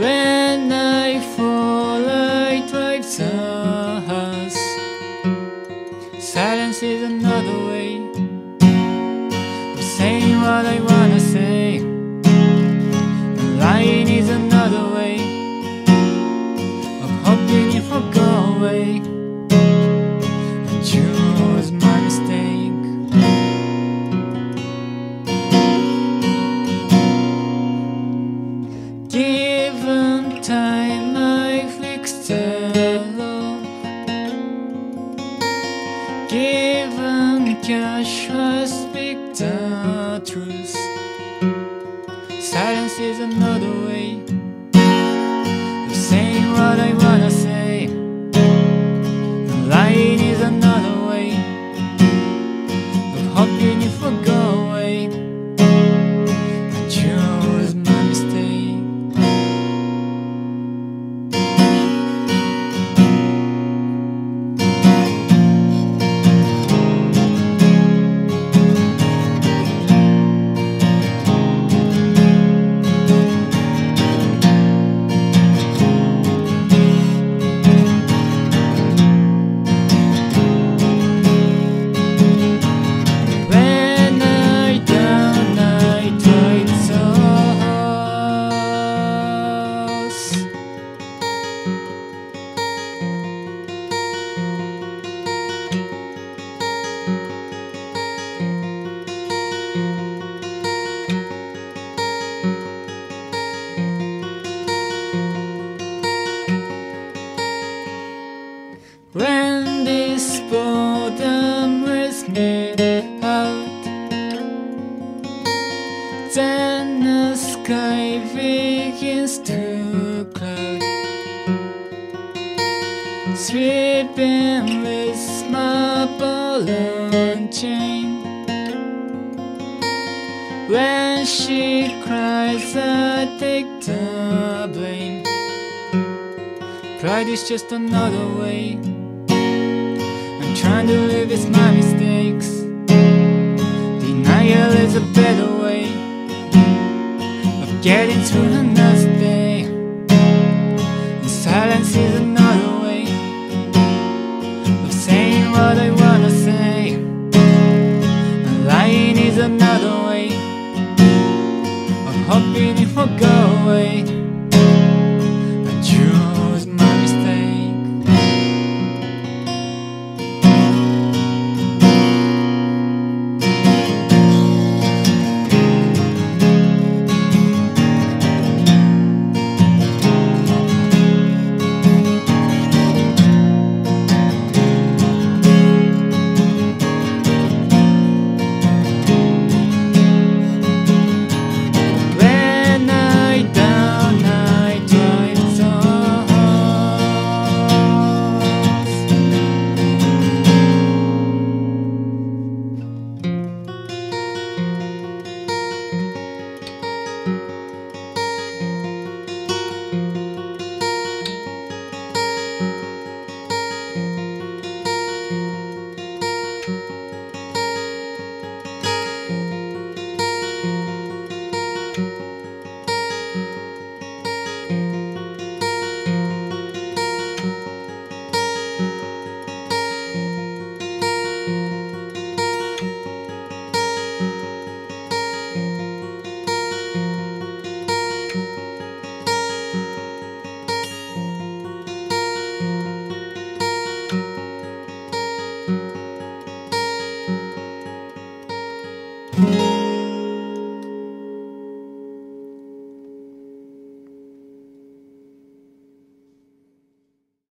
When I fall I drive house Silence is another way of saying what I wanna Given cash, I speak the truth. Begins to cloud Sweeping with my balloon chain. When she cries I take the blame. Pride is just another way. I'm trying to live with my mistakes. Denial is a better way Getting through the next day silence is enough.